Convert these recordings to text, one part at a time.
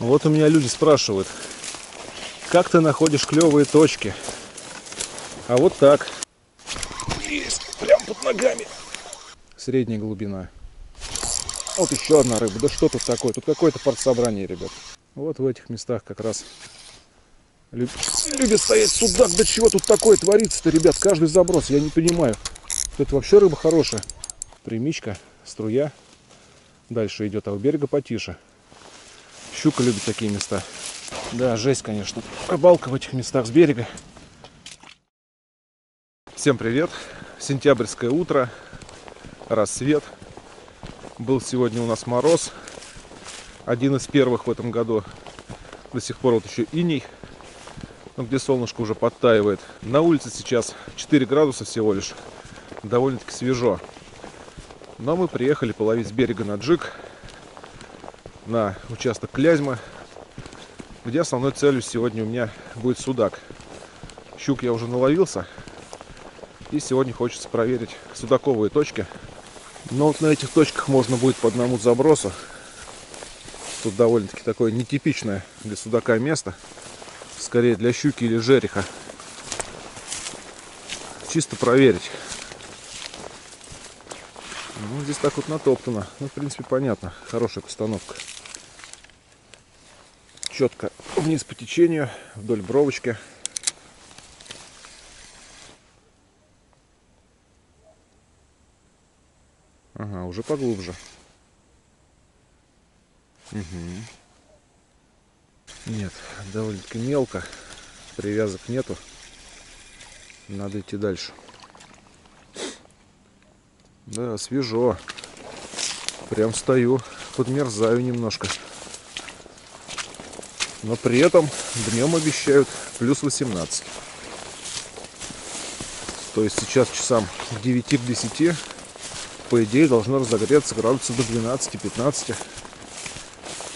Вот у меня люди спрашивают, как ты находишь клевые точки? А вот так. Есть, прям под ногами. Средняя глубина. Вот еще одна рыба. Да что тут такое? Тут какое-то партсобрание, ребят. Вот в этих местах как раз люб... любит стоять судак. Да чего тут такое творится-то, ребят? Каждый заброс, я не понимаю. Это вообще рыба хорошая. Примичка, струя. Дальше идет, а у берега потише. Щука любит такие места. Да, жесть, конечно. Рыбалка в этих местах с берега. Всем привет. Сентябрьское утро. Рассвет. Был сегодня у нас мороз. Один из первых в этом году. До сих пор вот еще иней. Но где солнышко уже подтаивает. На улице сейчас 4 градуса всего лишь. Довольно-таки свежо. Но мы приехали половить с берега на джиг. На участок Клязьмы. Где основной целью сегодня у меня будет судак. Щук я уже наловился. И сегодня хочется проверить судаковые точки. Но вот на этих точках можно будет по одному забросу. Тут довольно-таки такое нетипичное для судака место. Скорее для щуки или жереха. Чисто проверить. Ну, здесь так вот натоптано. Ну, в принципе, понятно. Хорошая постановка. Четко вниз по течению, вдоль бровочки. Ага, уже поглубже. Угу. Нет, довольно-таки мелко. Привязок нету. Надо идти дальше. Да, свежо. Прям стою, подмерзаю немножко. Но при этом днем обещают плюс 18. То есть сейчас часам к 9 к 10 по идее должно разогреться градусов до 12-15.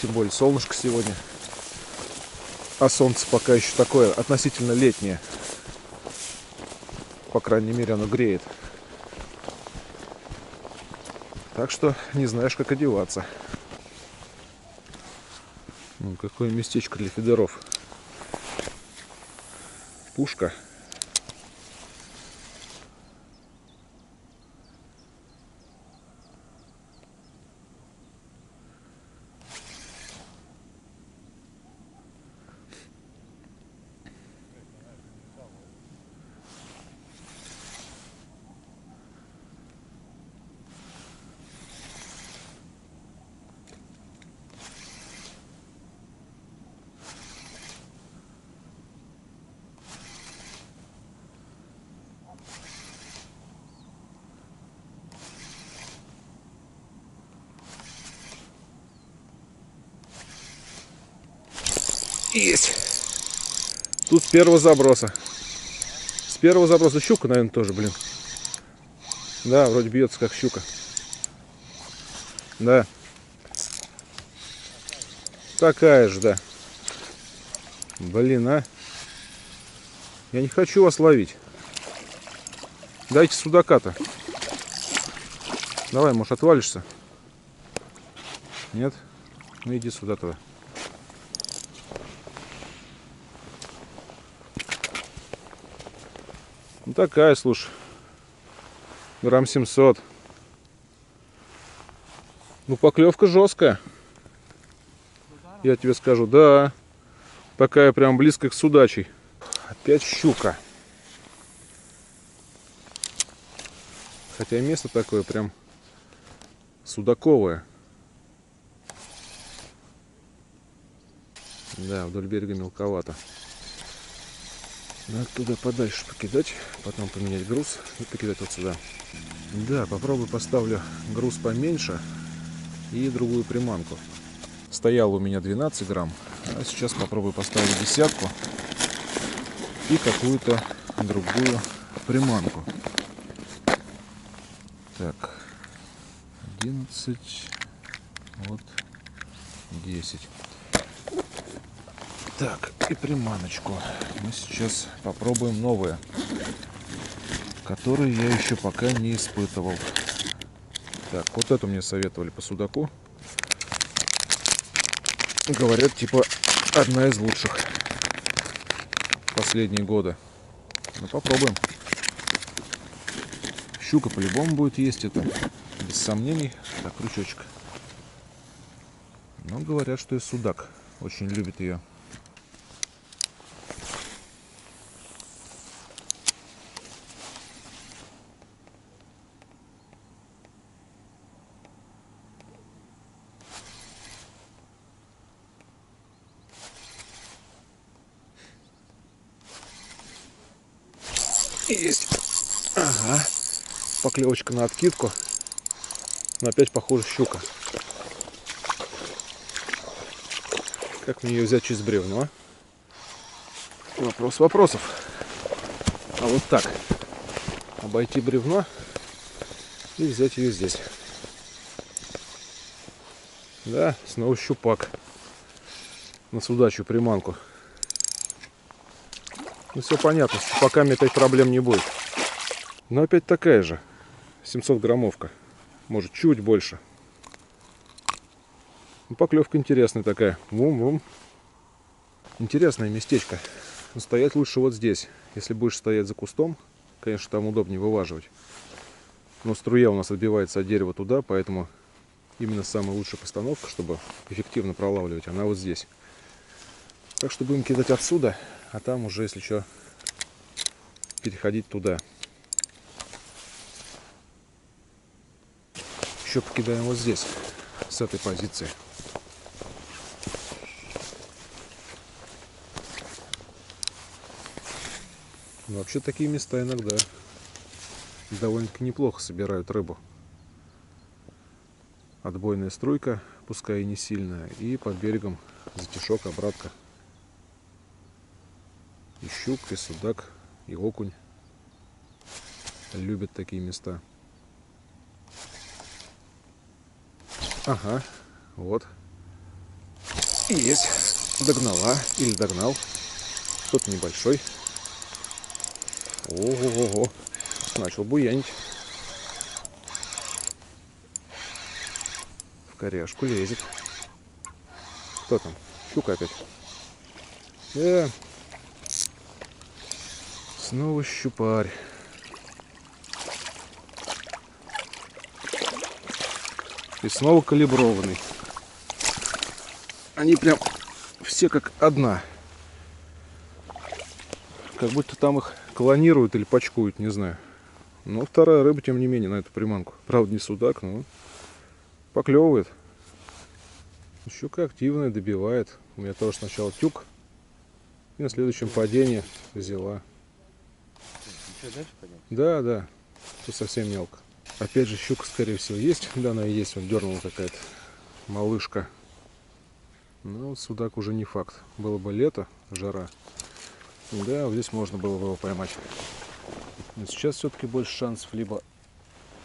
Тем более солнышко сегодня. А солнце пока еще такое относительно летнее. По крайней мере оно греет. Так что не знаешь, как одеваться. Какое местечко для федеров. Пушка. Первого заброса. С первого заброса щука, наверное, тоже, блин. Да, вроде бьется как щука. Да. Такая же, да. Блин, а. Я не хочу вас ловить. Дайте судака-то. Давай, может, отвалишься? Нет? Ну иди сюда тогда. Ну такая, слушай. Грамм 700. Ну поклевка жесткая. Я тебе скажу, да. Такая прям близко к судачей. Опять щука. Хотя место такое прям судаковое. Да, вдоль берега мелковато. Надо туда подальше покидать, потом поменять груз и покидать вот сюда. Да, попробую поставлю груз поменьше и другую приманку. Стоял у меня 12 грамм, а сейчас попробую поставить десятку и какую-то другую приманку. Так, 11, вот 10. Так, и приманочку. Мы сейчас попробуем новые, которые я еще пока не испытывал. Так, вот эту мне советовали по судаку. Говорят, типа, одна из лучших последние годы. Ну, попробуем. Щука по-любому будет есть это. Без сомнений. Так, крючочек. Но говорят, что и судак очень любит ее. Поклевочка на откидку. Но опять похоже щука. Как мне ее взять через бревно? Вопрос вопросов. А вот так. Обойти бревно и взять ее здесь. Да, снова щупак. На судачью приманку. Ну все понятно, с чупаками опять проблем не будет. Но опять такая же. 700 граммовка. Может чуть больше. Ну, поклевка интересная такая. Вум-вум. Интересное местечко. Но стоять лучше вот здесь. Если будешь стоять за кустом, конечно, там удобнее вываживать. Но струя у нас отбивается от дерева туда, поэтому именно самая лучшая постановка, чтобы эффективно пролавливать, она вот здесь. Так что будем кидать отсюда, а там уже, если что, переходить туда. Еще покидаем вот здесь, с этой позиции. Вообще такие места иногда довольно-таки неплохо собирают рыбу. Отбойная струйка, пускай и не сильная, и под берегом затишок, обратка. И щук, и судак, и окунь любят такие места. Ага, вот. И есть. Догнала или догнал. Тот небольшой. Ого-го-го. Начал буянить. В коряшку лезет. Кто там? Щука опять. Э, Снова щупарь. И снова калиброванный. Они прям все как одна. Как будто там их клонируют или почкуют, не знаю. Но вторая рыба, тем не менее, на эту приманку. Правда, не судак, но поклевывает. Щука активная, добивает. У меня тоже сначала тюк. И на следующем падении взяла. Да, да. Тут совсем мелко. Опять же, щука, скорее всего, есть. Да, она и есть. Вот дернула какая-то малышка. Но вот судак уже не факт. Было бы лето, жара. Да, вот здесь можно было бы его поймать. Но сейчас все-таки больше шансов либо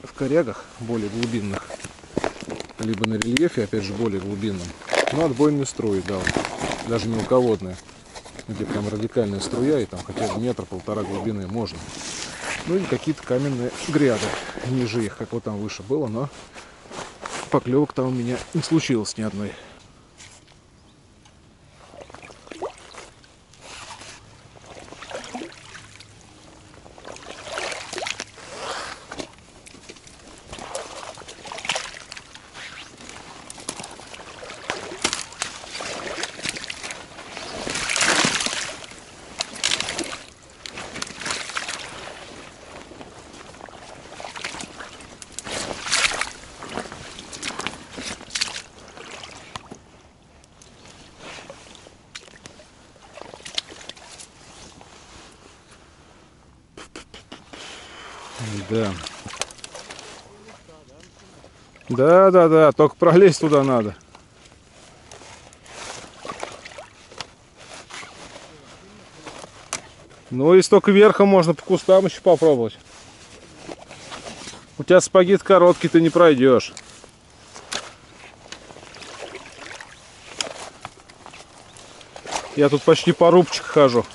в корягах более глубинных, либо на рельефе, опять же, более глубинном. Но отбойные струи, да, вот. даже мелководные где прям радикальная струя, и там хотя бы метр-полтора глубины можно. Ну и какие-то каменные гряды ниже их, как вот там выше было, но поклевок там у меня не случилось ни одной. Да. Да, да, да, только пролезть туда надо. Ну и столько верха можно по кустам еще попробовать. У тебя спагет короткий, ты не пройдешь. Я тут почти по рубчик хожу.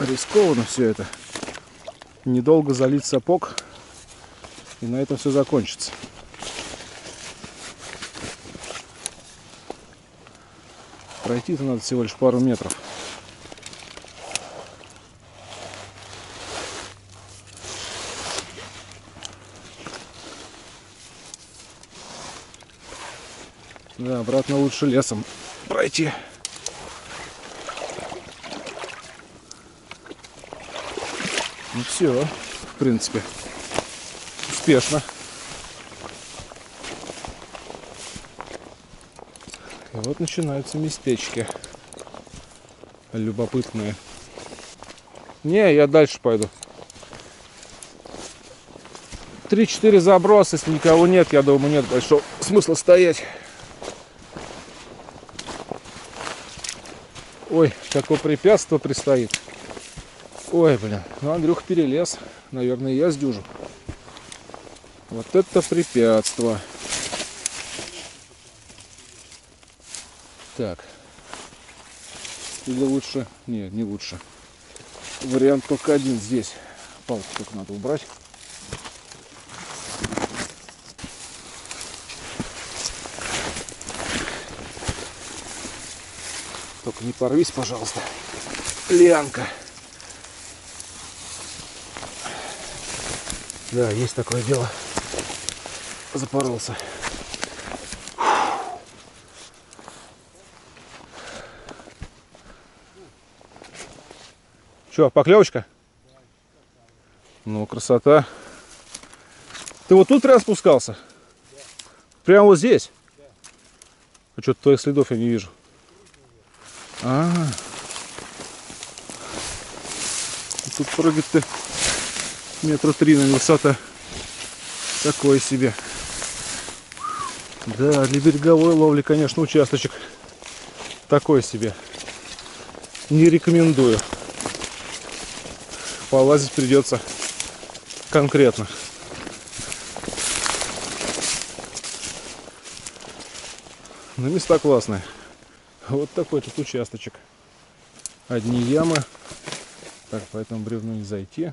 Рискованно все это. Недолго залить сапог, и на этом все закончится. Пройти-то надо всего лишь пару метров. Да, обратно лучше лесом пройти. Ну все, в принципе, успешно. И вот начинаются местечки любопытные. Не, я дальше пойду. Три-четыре заброса, если никого нет, я думаю, нет большого смысла стоять. Ой, какое препятствие предстоит. Ой, блин. Ну, Андрюх перелез. Наверное, я сдюжу. Вот это препятствие. Так. Или лучше... Нет, не лучше. Вариант только один здесь. Палку только надо убрать. Только не порвись, пожалуйста. Лианка. Да, есть такое дело. Запоролся. Че, поклевочка? Ну, красота. Ты вот тут раз спускался? Прямо вот здесь? А что-то твоих следов я не вижу. А, -а, -а. тут прыгать ты метра три на высота. Такой себе. Да, для береговой ловли, конечно, участочек такой себе. Не рекомендую. Полазить придется конкретно. Но места классные. Вот такой тут участочек. Одни ямы. Так, по этому бревну не зайти.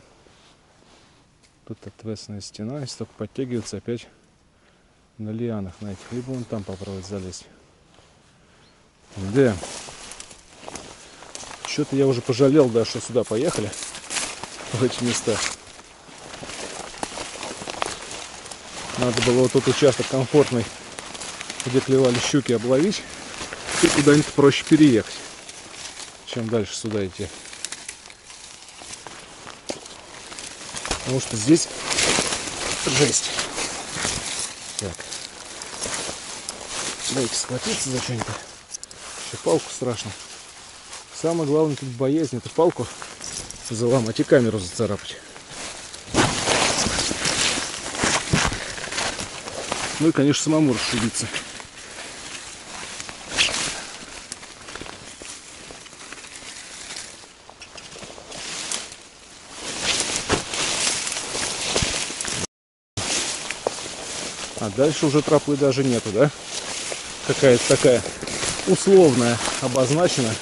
Тут ответственная стена, если только подтягивается опять на лианах на этих. Либо вон там попробовать залезть. Да. Что-то я уже пожалел, да, что сюда поехали. В эти места. Надо было вот тот участок комфортный, где клевали щуки, обловить и куда-нибудь проще переехать, чем дальше сюда идти. Потому что здесь жесть. Так. Дайте схватиться за что-нибудь. Еще палку страшно. Самое главное тут боязнь это палку заломать и камеру зацарапать. Ну и, конечно, самому расшибиться. А дальше уже тропы даже нету, да? Какая-то такая условная обозначена.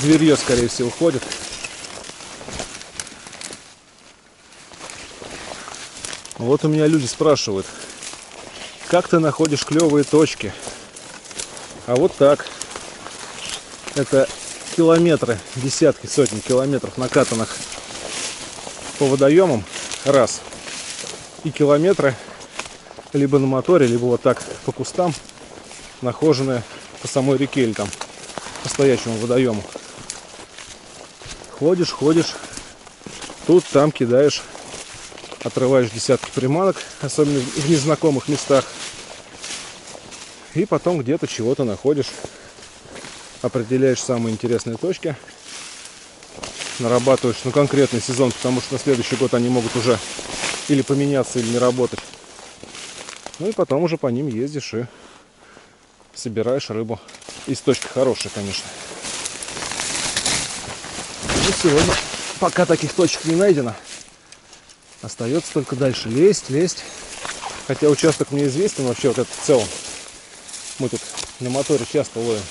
Зверье, скорее всего, ходит. Вот у меня люди спрашивают, как ты находишь клевые точки? А вот так. Это километры, десятки, сотни километров накатанных по водоемам. Раз. И километры либо на моторе, либо вот так по кустам, нахоженные по самой реке или там по стоячему водоему. Ходишь, ходишь, тут, там кидаешь, отрываешь десятки приманок, особенно в незнакомых местах. И потом где-то чего-то находишь, определяешь самые интересные точки, нарабатываешь на конкретный сезон, потому что на следующий год они могут уже или поменяться, или не работать. Ну и потом уже по ним ездишь и собираешь рыбу. Источка хорошая, конечно. Ну сегодня пока таких точек не найдено. Остается только дальше лезть, лезть. Хотя участок мне известен вообще вот этот в целом. Мы тут на моторе часто ловим.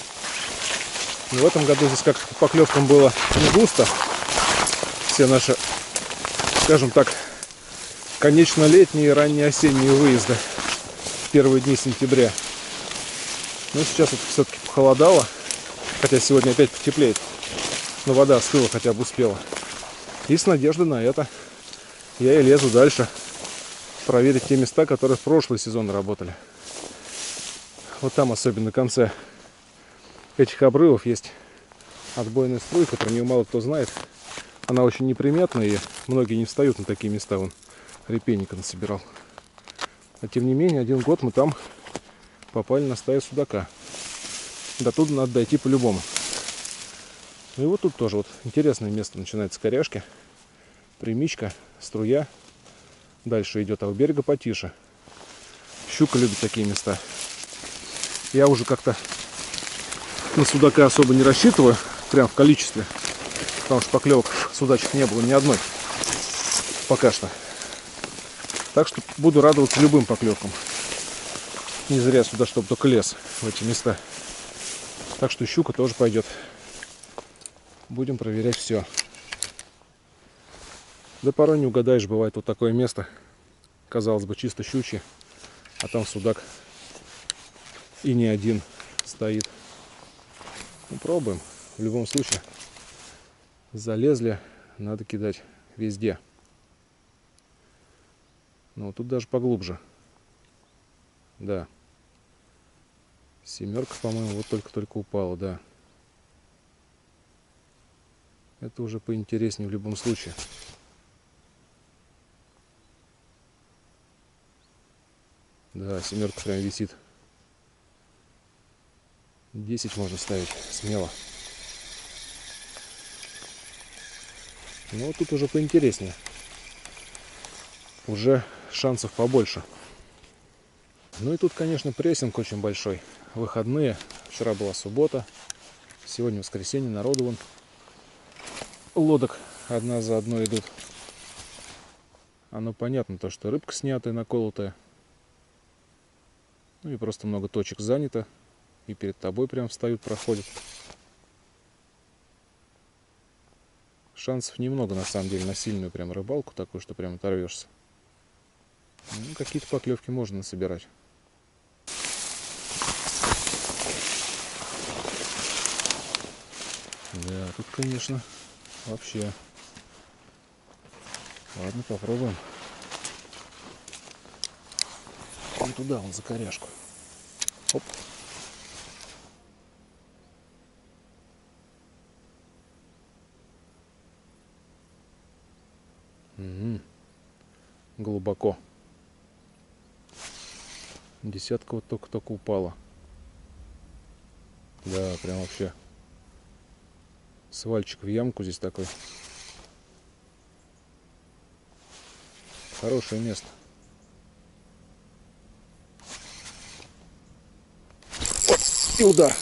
Но в этом году здесь как поклевкам было не густо. все наши, скажем так, конечно летние и ранние осенние выезды первые дни сентября. Но сейчас вот все-таки похолодало, хотя сегодня опять потеплеет. Но вода остыла, хотя бы успела. И с надеждой на это я и лезу дальше проверить те места, которые в прошлый сезон работали. Вот там особенно на конце этих обрывов есть отбойная струйка, про нее мало кто знает. Она очень неприметная, и многие не встают на такие места. Вон репейника насобирал. А тем не менее, один год мы там попали на стаю судака. До туда надо дойти по-любому. Ну и вот тут тоже вот интересное место начинается коряшки. Примичка, струя. Дальше идет, а у берега потише. Щука любит такие места. Я уже как-то на судака особо не рассчитываю, прям в количестве. Потому что поклевок судачек не было ни одной. Пока что. Так что буду радоваться любым поклевкам. Не зря сюда, чтобы только лес в эти места. Так что щука тоже пойдет. Будем проверять все. Да порой не угадаешь, бывает вот такое место. Казалось бы, чисто щучье. А там судак и не один стоит. Ну, пробуем. В любом случае, залезли, надо кидать везде. Ну, тут даже поглубже. Да. Семерка, по-моему, вот только-только упала, да. Это уже поинтереснее в любом случае. Да, семерка прям висит. 10 можно ставить смело. Ну, тут уже поинтереснее. Уже шансов побольше. Ну и тут, конечно, прессинг очень большой. Выходные. Вчера была суббота. Сегодня воскресенье. Народу вон лодок одна за одной идут. Оно понятно, то, что рыбка снятая, наколотая. Ну и просто много точек занято. И перед тобой прям встают, проходят. Шансов немного, на самом деле, на сильную прям рыбалку такую, что прям оторвешься. Ну, какие-то поклевки можно собирать. Да, тут, конечно, вообще. Ладно, попробуем. Вон туда, он за коряшку. Оп. Угу. Глубоко. Десятка вот только-только упала. Да, прям вообще. Свальчик в ямку здесь такой. Хорошее место. И удар.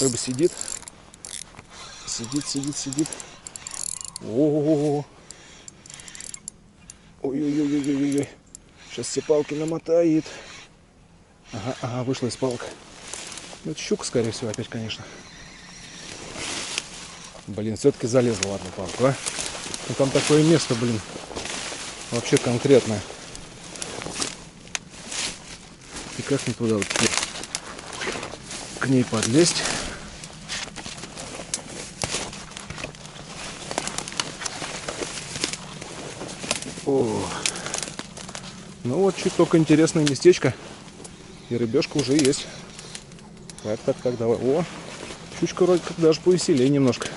Рыба сидит. Сидит, сидит, сидит. О-о-о. Ой-ой-ой-ой-ой. Сейчас все палки намотает. Ага, ага, вышла из палок. Ну, щука, скорее всего, опять, конечно. Блин, все-таки залезла одну палку, а? Ну, там такое место, блин, вообще конкретное. И как мне туда вот к ней подлезть? О, ну вот чуть только интересное местечко. И рыбешка уже есть. Так, так, так, давай. О, щучка вроде как даже повеселее немножко.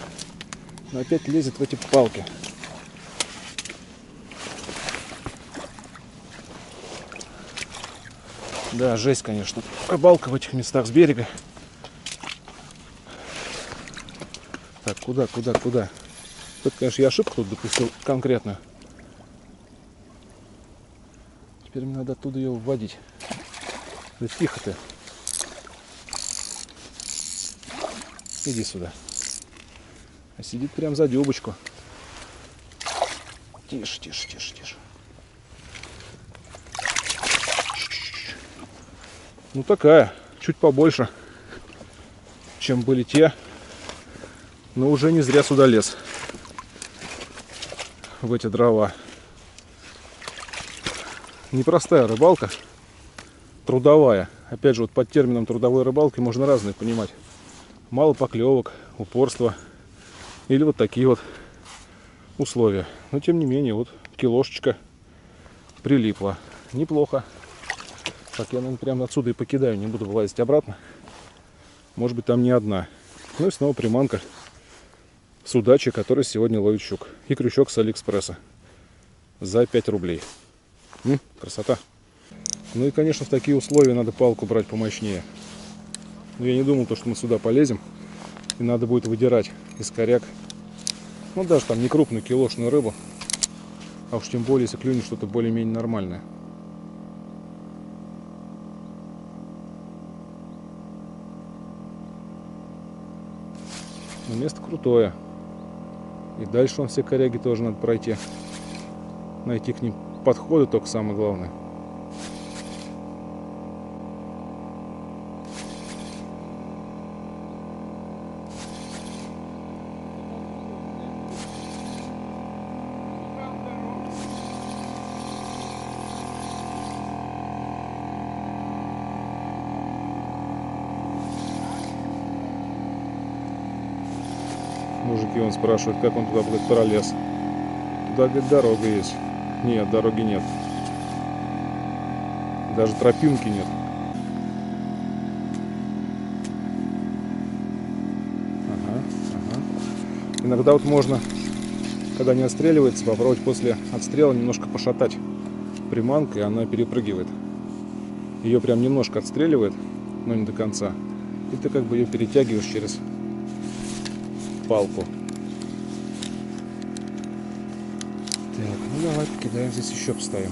Но опять лезет в эти палки. Да, жесть, конечно. Рыбалка в этих местах с берега. Так, куда, куда, куда? Тут, конечно, я ошибку тут допустил конкретно. Теперь мне надо оттуда ее вводить. Тихо ты. Иди сюда. А сидит прям за дюбочку. Тише, тише, тише, тише. Ну такая, чуть побольше, чем были те. Но уже не зря сюда лез. в эти дрова. Непростая рыбалка, трудовая. Опять же, вот под термином трудовой рыбалки можно разные понимать. Мало поклевок, упорство или вот такие вот условия. Но тем не менее, вот килошечка прилипла. Неплохо. Так, я, наверное, прямо отсюда и покидаю, не буду вылазить обратно. Может быть, там не одна. Ну и снова приманка с удачей, который сегодня ловит щук. И крючок с Алиэкспресса за 5 рублей. М, красота. Ну и, конечно, в такие условия надо палку брать помощнее. Но я не думал, то, что мы сюда полезем. И надо будет выдирать из коряк. Ну, даже там не крупную килошную рыбу. А уж тем более, если клюнет что-то более-менее нормальное. Но место крутое. И дальше он все коряги тоже надо пройти. Найти к ним подходы только самое главное. Спрашивает, как он туда, блядь, пролез. Туда, говорит, дорога есть. Нет, дороги нет. Даже тропинки нет. Ага, ага. Иногда вот можно, когда не отстреливается, попробовать после отстрела немножко пошатать приманкой, она перепрыгивает. Ее прям немножко отстреливает, но не до конца. И ты как бы ее перетягиваешь через палку. Так, ну давай кидаем здесь еще поставим.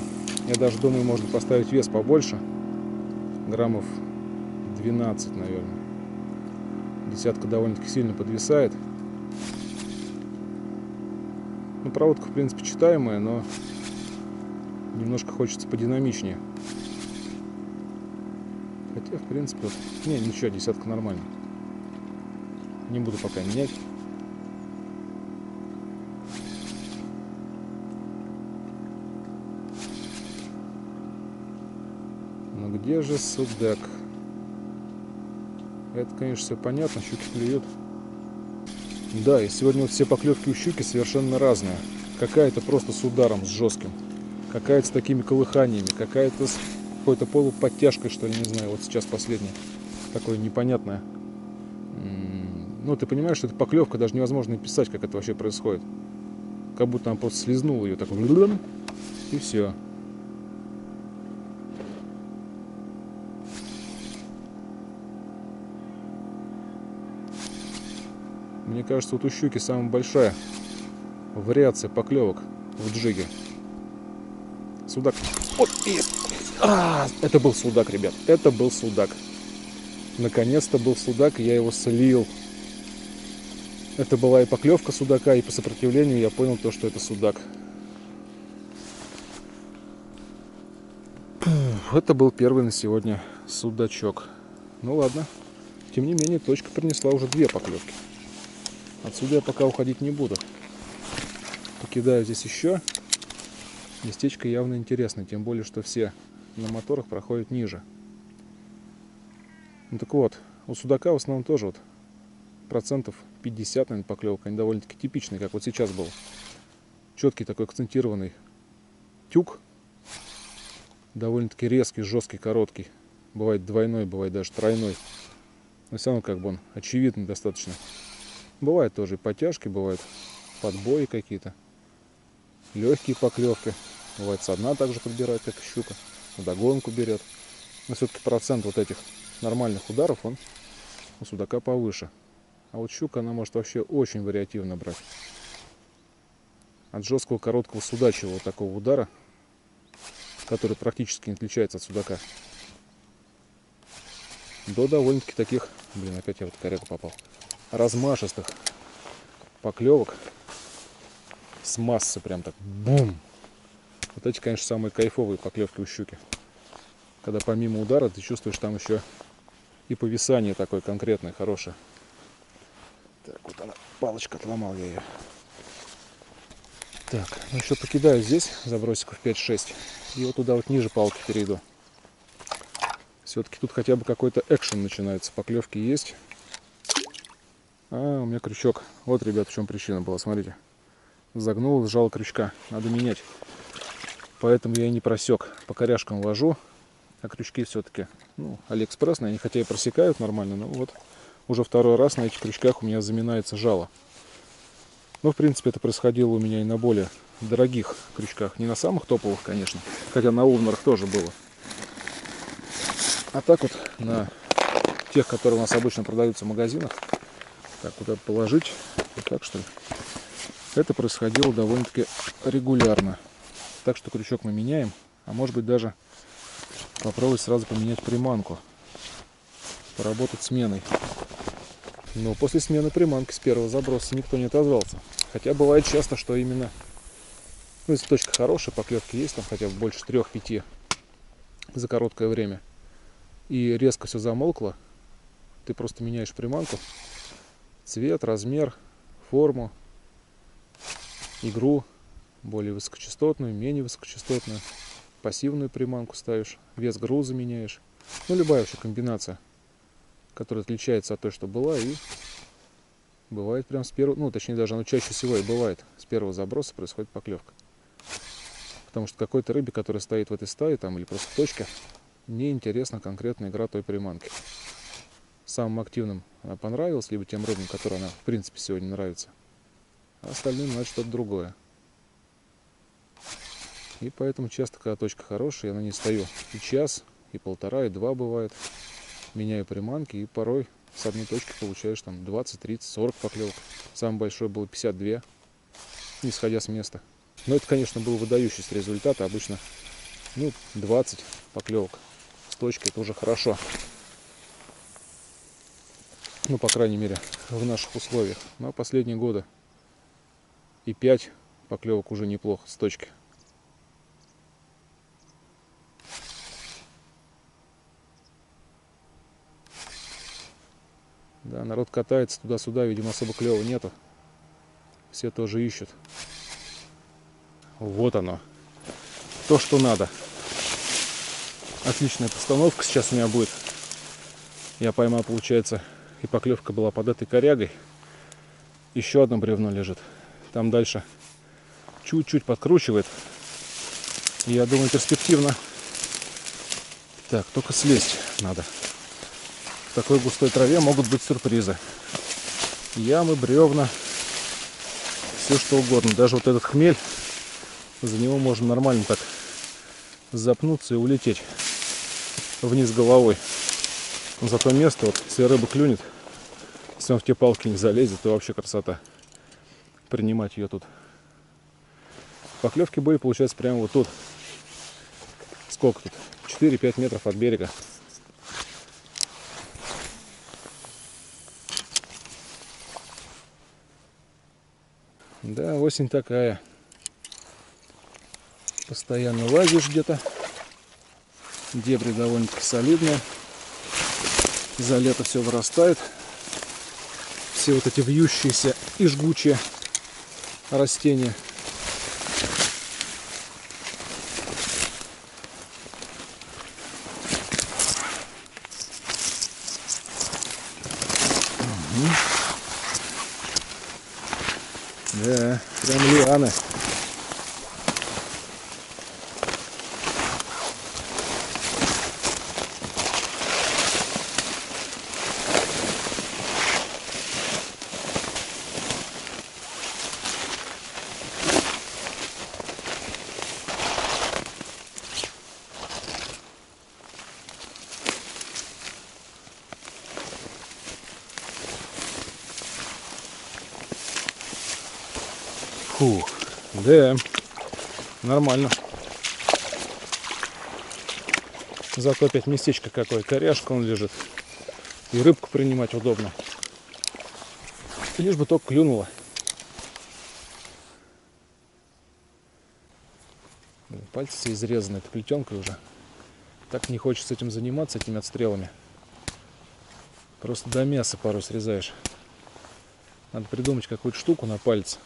Я даже думаю, можно поставить вес побольше. Граммов 12, наверное. Десятка довольно-таки сильно подвисает. Ну, проводка, в принципе, читаемая, но немножко хочется подинамичнее. Хотя, в принципе, вот... не, ничего, десятка нормально. Не буду пока менять. Где же судак? Это, конечно, все понятно, щуки клюют. Да, и сегодня вот все поклевки у щуки совершенно разные. Какая-то просто с ударом, с жестким. Какая-то с такими колыханиями, какая-то с какой-то полуподтяжкой, что ли, не знаю. Вот сейчас последняя. Такое непонятное. Ну, ты понимаешь, что это поклевка, даже невозможно писать, как это вообще происходит. Как будто она просто слезнула ее такой. И все. Мне кажется, вот у щуки самая большая вариация поклевок в джиге. Судак. Вот, есть. А, это был судак, ребят. Это был судак. Наконец-то был судак, и я его слил. Это была и поклевка судака, и по сопротивлению я понял то, что это судак. Это был первый на сегодня судачок. Ну ладно. Тем не менее, точка принесла уже две поклевки. Отсюда я пока уходить не буду. Покидаю здесь еще. Местечко явно интересное, тем более, что все на моторах проходят ниже. Ну так вот, у судака в основном тоже вот процентов 50, наверное, поклевка. Они довольно-таки типичные, как вот сейчас был. Четкий такой акцентированный тюк. Довольно-таки резкий, жесткий, короткий. Бывает двойной, бывает даже тройной. Но все равно как бы он очевидный достаточно. Бывают тоже потяжки, бывают подбои какие-то, легкие поклевки. Бывает со дна также подбирает, как щука, догонку берет. Но все-таки процент вот этих нормальных ударов, он у судака повыше. А вот щука, она может вообще очень вариативно брать. От жесткого, короткого, судачьего вот такого удара, который практически не отличается от судака, до довольно-таки таких... Блин, опять я вот корягу попал размашистых поклевок с массы прям так бум. Вот эти, конечно, самые кайфовые поклевки у щуки. Когда помимо удара ты чувствуешь там еще и повисание такое конкретное, хорошее. Так, вот она, палочка, отломал я ее. Так, ну еще покидаю здесь забросиков 5-6. И вот туда вот ниже палки перейду. Все-таки тут хотя бы какой-то экшен начинается. Поклевки есть. А, у меня крючок. Вот, ребят, в чем причина была, смотрите. Загнул, сжал крючка. Надо менять. Поэтому я и не просек. По коряшкам ложу. А крючки все-таки, ну, алиэкспрессные. Они хотя и просекают нормально, но вот уже второй раз на этих крючках у меня заминается жало. Но, в принципе, это происходило у меня и на более дорогих крючках. Не на самых топовых, конечно. Хотя на увнерах тоже было. А так вот на тех, которые у нас обычно продаются в магазинах, так куда положить, так что это происходило довольно-таки регулярно. Так что крючок мы меняем, а может быть даже попробовать сразу поменять приманку, поработать сменой. Но после смены приманки с первого заброса никто не отозвался. Хотя бывает часто, что именно, ну если точка хорошая, поклевки есть, там хотя бы больше трех-пяти за короткое время – и резко все замолкло, ты просто меняешь приманку, цвет, размер, форму, игру, более высокочастотную, менее высокочастотную, пассивную приманку ставишь, вес груза меняешь. Ну, любая вообще комбинация, которая отличается от той, что была, и бывает прям с первого, ну, точнее даже оно чаще всего и бывает, с первого заброса происходит поклевка. Потому что какой-то рыбе, которая стоит в этой стае, там, или просто точка, не интересна конкретная игра той приманки. Самым активным она понравилась, либо тем рыбам, которые она в принципе сегодня нравится. А остальным значит что-то другое. И поэтому часто, когда точка хорошая, я на ней стою и час, и полтора, и два бывает. Меняю приманки, и порой с одной точки получаешь там 20, 30, 40 поклевок. Самый большой был 52, не сходя с места. Но это, конечно, был выдающийся результат. Обычно ну, 20 поклевок с точки, это уже хорошо. Ну, по крайней мере, в наших условиях. Но последние годы и 5 поклевок уже неплохо с точки. Да, народ катается туда-сюда, видимо, особо клева нету. Все тоже ищут. Вот оно. То, что надо. Отличная постановка сейчас у меня будет. Я поймал, получается, и поклевка была под этой корягой. Еще одно бревно лежит. Там дальше чуть-чуть подкручивает. И я думаю, перспективно. Так, только слезть надо. В такой густой траве могут быть сюрпризы. Ямы, бревна, все что угодно. Даже вот этот хмель, за него можно нормально так запнуться и улететь вниз головой. Но зато место, вот, если рыба клюнет, если он в те палки не залезет, то вообще красота. Принимать ее тут. Поклевки были, получается, прямо вот тут. Сколько тут? 4-5 метров от берега. Да, осень такая. Постоянно лазишь где-то. Дебри довольно-таки солидные. За лето все вырастает. Все вот эти вьющиеся и жгучие растения. Да, прям лианы. Фух, да, нормально. Зато опять местечко какое, коряшка он лежит. И рыбку принимать удобно. Лишь бы только клюнуло. Пальцы все изрезаны этой плетенкой уже. Так не хочется этим заниматься, этими отстрелами. Просто до мяса пару срезаешь. Надо придумать какую-то штуку на палец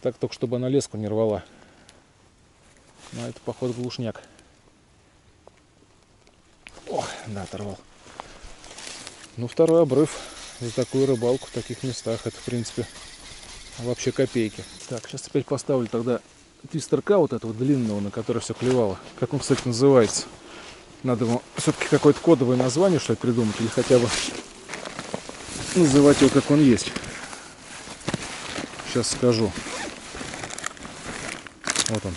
Так только чтобы она леску не рвала. Но это, походу, глушняк. Да, оторвал. Ну, второй обрыв за такую рыбалку в таких местах. Это, в принципе, вообще копейки. Так, сейчас опять поставлю тогда твистерка вот этого длинного, на который все клевало. Как он, кстати, называется? Надо ему все-таки какое-то кодовое название, что ли, придумать, или хотя бы называть его, как он есть. Сейчас скажу. Вот он.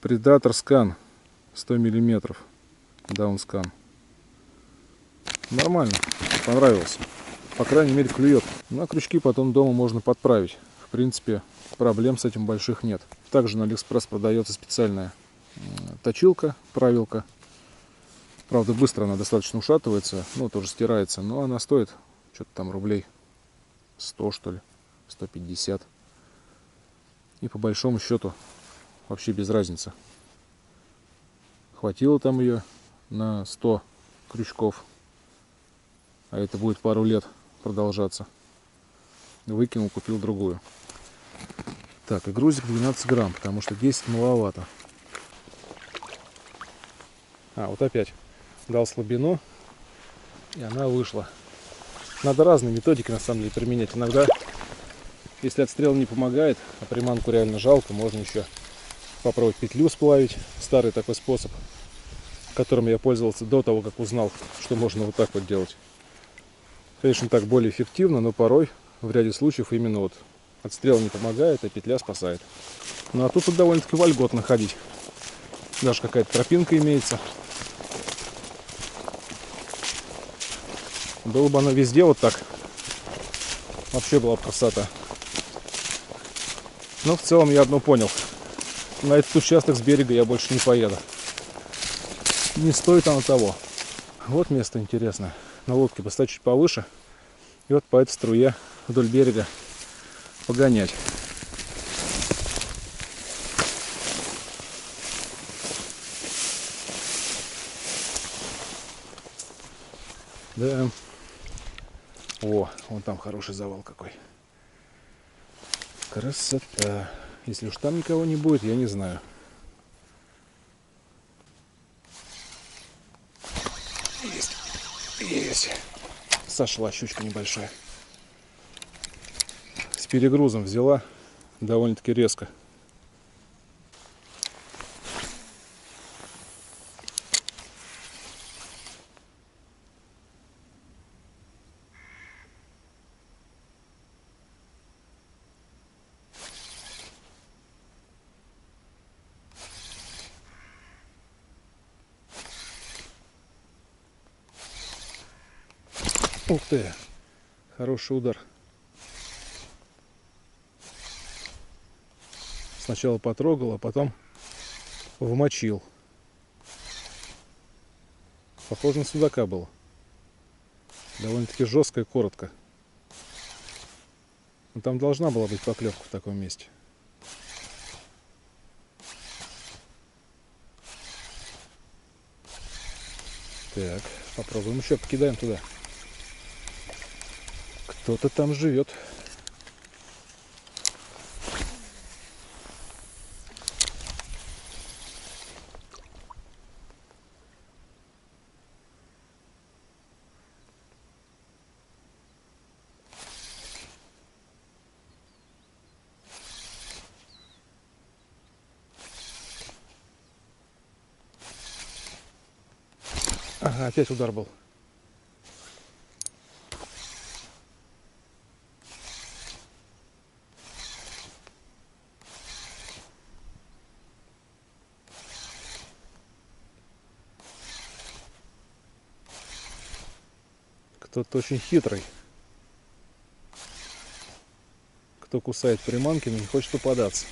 Predator Scan 100 миллиметров. DownScan. Нормально. Понравился. По крайней мере клюет. На крючки потом дома можно подправить. В принципе, проблем с этим больших нет. Также на Алиэкспресс продается специальная точилка, правилка. Правда, быстро она достаточно ушатывается, ну, тоже стирается, но она стоит что-то там рублей 100, что ли, 150. И по большому счету вообще без разницы. Хватило там ее на 100 крючков, а это будет пару лет продолжаться. Выкинул, купил другую. Так, и грузик 12 грамм, потому что 10 маловато. А, вот опять дал слабину, и она вышла. Надо разные методики, на самом деле, применять. Иногда, если отстрел не помогает, а приманку реально жалко, можно еще попробовать петлю сплавить. Старый такой способ, которым я пользовался до того, как узнал, что можно вот так вот делать. Конечно, так более эффективно, но порой, в ряде случаев, именно вот отстрел не помогает, а петля спасает. Ну а тут вот довольно-таки вольготно ходить. Даже какая-то тропинка имеется. Было бы оно везде вот так. Вообще была бы красота. Но в целом я одно понял. На этот участок с берега я больше не поеду. Не стоит оно того. Вот место интересное. На лодке поставить чуть повыше. И вот по этой струе вдоль берега погонять. Да. О, вон там хороший завал какой. Красота. Если уж там никого не будет, я не знаю. Сошла щучка небольшая. С перегрузом взяла довольно-таки резко. Ух ты! Хороший удар. Сначала потрогал, а потом вмочил. Похоже на судака было. Довольно-таки жестко и коротко. Но там должна была быть поклевка в таком месте. Так, попробуем еще, покидаем туда. Кто-то там живет. Ага, опять удар был. Кто-то очень хитрый. Кто кусает приманки, но не хочет попадаться.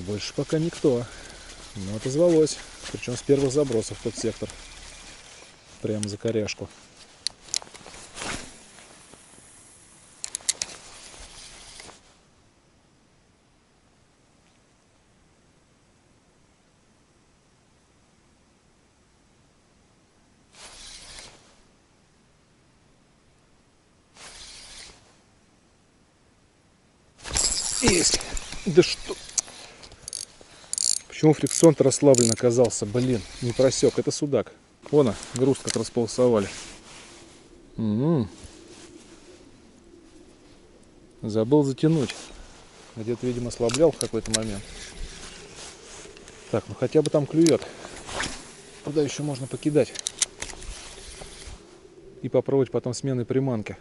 Больше пока никто. Но отозвалось. Причем с первых забросов тот сектор. Прямо за коряшку. Есть. Да что? Почему фрикцион расслаблен оказался? Блин, не просек. Это судак. Вон, груз как располосовали. М-м. Забыл затянуть. Где-то, видимо, ослаблял в какой-то момент. Так, ну хотя бы там клюет. Куда еще можно покидать? И попробовать потом смены приманки.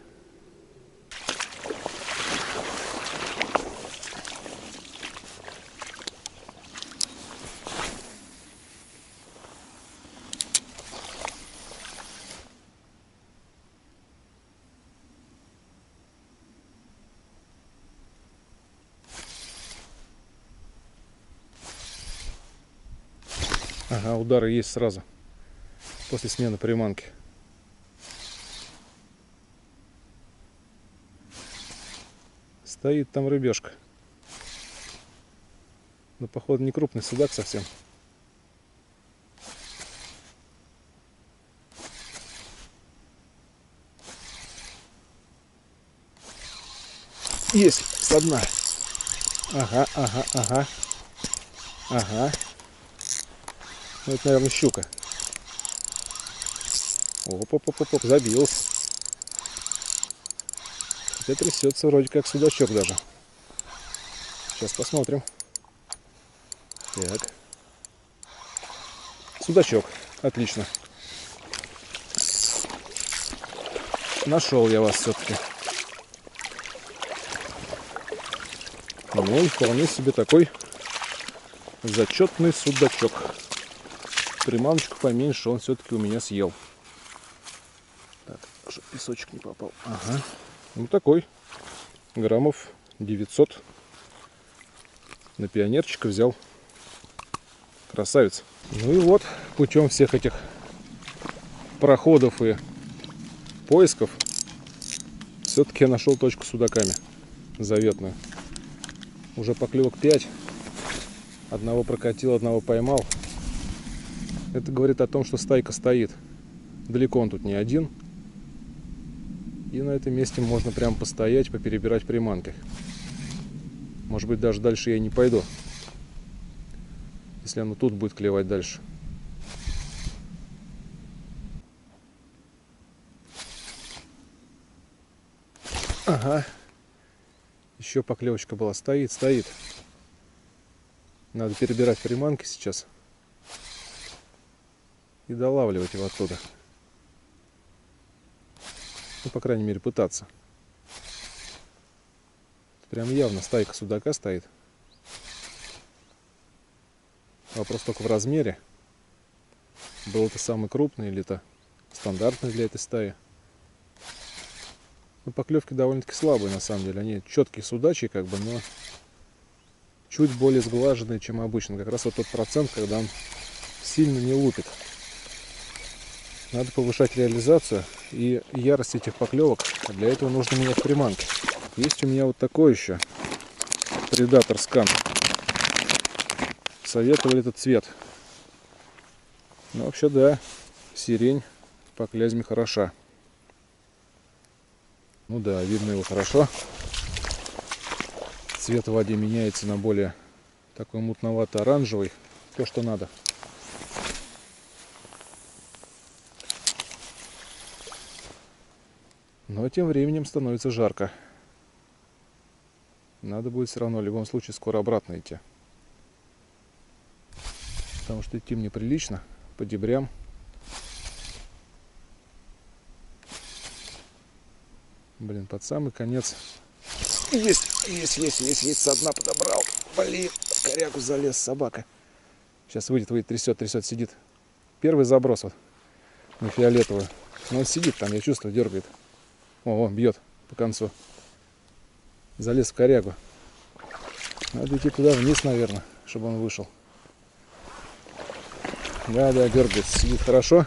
Ага, удары есть сразу. После смены приманки. Стоит там рыбешка. Но походу не крупный судак совсем. Есть, со дна. Ага, ага, ага. Ага. Ну, это, наверное, щука. Оп-оп-оп-оп, забился. Хотя трясется вроде как судачок даже. Сейчас посмотрим. Так. Судачок. Отлично. Нашел я вас все-таки. Ну и вполне себе такой зачетный судачок приманочку поменьше он все-таки у меня съел. Так, чтобы песочек не попал. Ага. Ну такой. Граммов 900. На пионерчика взял. Красавец. Ну и вот, путем всех этих проходов и поисков, все-таки я нашел точку с судаками. Заветную. Уже поклевок 5. Одного прокатил, одного поймал. Это говорит о том, что стайка стоит. Далеко он тут не один. И на этом месте можно прям постоять, поперебирать приманкой. Может быть, даже дальше я не пойду. Если оно тут будет клевать дальше. Ага. Еще поклевочка была. Стоит, стоит. Надо перебирать приманки сейчас и долавливать его оттуда. Ну, по крайней мере, пытаться. Прям явно стайка судака стоит. Вопрос только в размере. Был это самый крупный или это стандартный для этой стаи. Ну, поклевки довольно-таки слабые на самом деле. Они четкие судачьи, как бы, но чуть более сглаженные, чем обычно. Как раз вот тот процент, когда он сильно не лупит. Надо повышать реализацию и ярость этих поклевок. Для этого нужно менять приманки. Есть у меня вот такой еще предатор скан. Советовали этот цвет. Ну, вообще, да, сирень по клязьме хороша. Ну да, видно его хорошо. Цвет в воде меняется на более такой мутновато-оранжевый. То, что надо. Но тем временем становится жарко. Надо будет все равно в любом случае скоро обратно идти. Потому что идти мне прилично по дебрям. Блин, под самый конец. Есть, есть, есть, есть, есть, со дна подобрал. Блин, коряку залез собака. Сейчас выйдет, выйдет, трясет, трясет, сидит. Первый заброс вот на фиолетовую. Но он сидит там, я чувствую, дергает. О, о, бьет по концу. Залез в корягу. Надо идти туда вниз, наверное, чтобы он вышел. Да, да, дергается, сидит хорошо.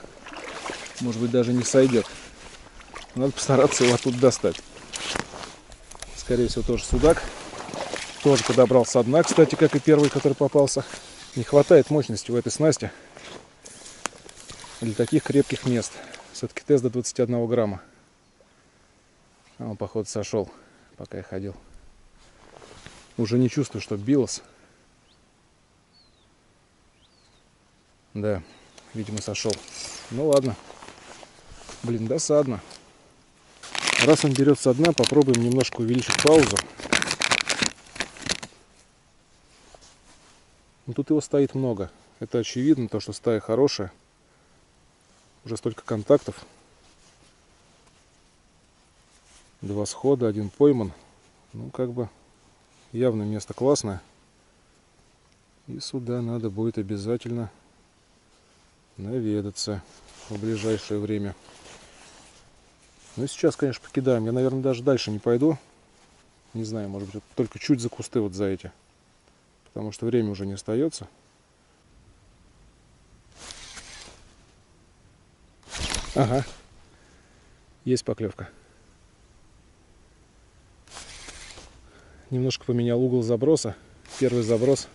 Может быть, даже не сойдет. Надо постараться его оттуда достать. Скорее всего, тоже судак. Тоже подобрал со дна, кстати, как и первый, который попался. Не хватает мощности у этой снасти для таких крепких мест. Все-таки тест до 21 грамма. А он, походу, сошел, пока я ходил. Уже не чувствую, что билось. Да, видимо, сошел. Ну ладно. Блин, досадно. Раз он берет со дна, попробуем немножко увеличить паузу. Но тут его стоит много. Это очевидно, то, что стая хорошая. Уже столько контактов. Два схода, один пойман. Ну, как бы, явно место классное. И сюда надо будет обязательно наведаться в ближайшее время. Ну, сейчас, конечно, покидаем. Я, наверное, даже дальше не пойду. Не знаю, может быть, только чуть за кусты вот за эти. Потому что время уже не остается. Ага. Есть поклевка. Немножко поменял угол заброса. Первый заброс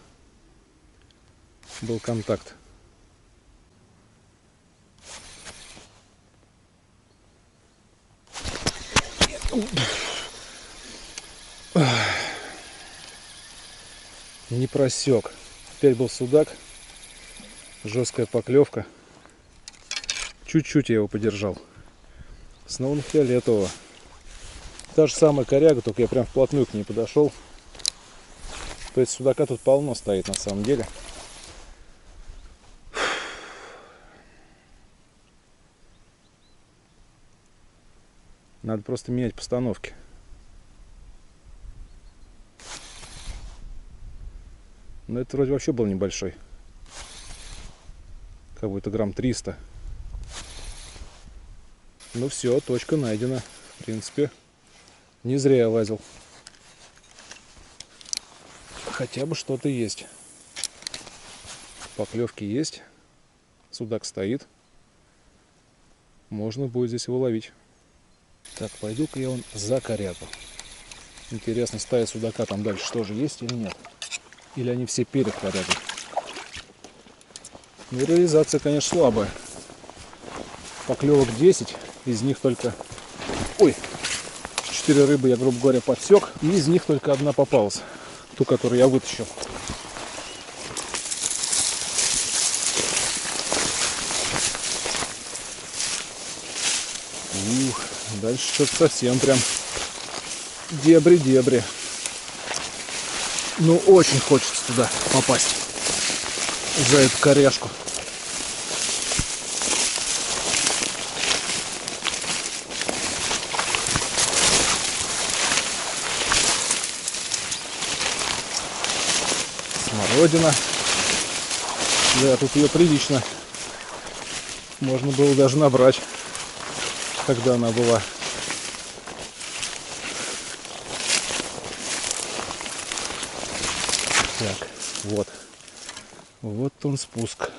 был контакт. Не просек. Опять был судак. Жесткая поклевка. Чуть-чуть я его подержал. Снова на фиолетового. Та же самая коряга, только я прям вплотную к ней подошел. То есть судака тут полно стоит на самом деле. Надо просто менять постановки. Но это вроде вообще был небольшой. Как будто грамм 300. Ну все, точка найдена. В принципе, не зря я лазил. Хотя бы что-то есть. Поклевки есть. Судак стоит. Можно будет здесь его ловить. Так, пойду-ка я он за корягу. Интересно, стая судака там дальше тоже есть или нет? Или они все перед корягой? Ну, реализация, конечно, слабая. Поклевок 10 из них только... Ой, четыре рыбы я, грубо говоря, подсек, и из них только одна попалась, ту, которую я вытащил. Ух, дальше что-то совсем прям дебри-дебри. Ну, очень хочется туда попасть за эту корешку. Смородина. Да, тут ее прилично. Можно было даже набрать, когда она была. Так, вот. Вот он спуск.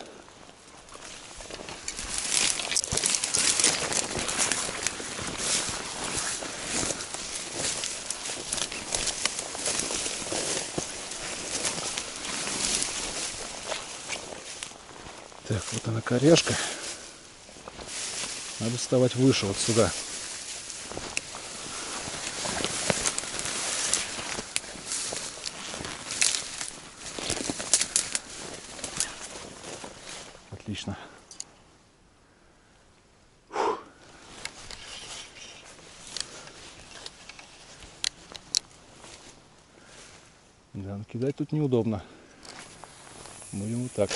Так, корешка. Надо вставать выше, вот сюда. Отлично. Да, кидать тут неудобно. Будем вот так.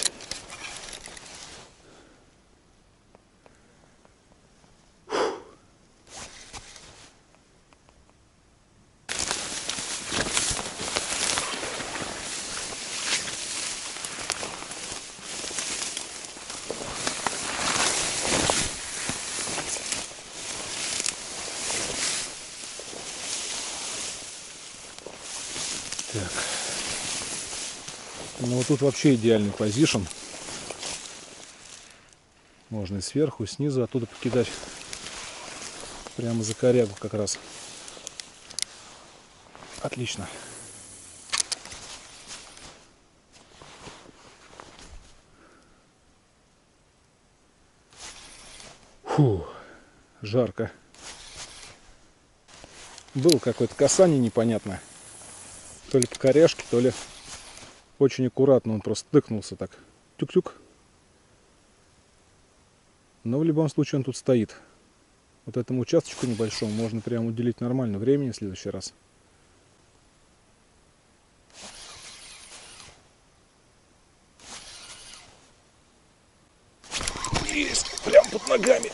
Тут вообще идеальный позишн. Можно и сверху, и снизу оттуда покидать. Прямо за корягу как раз. Отлично. Фу, жарко. Было какое-то касание непонятное. То ли по коряшке, то ли очень аккуратно он просто тыкнулся так. Тюк-тюк. Но в любом случае он тут стоит. Вот этому участочку небольшому можно прямо уделить нормально времени в следующий раз. Есть, прям под ногами.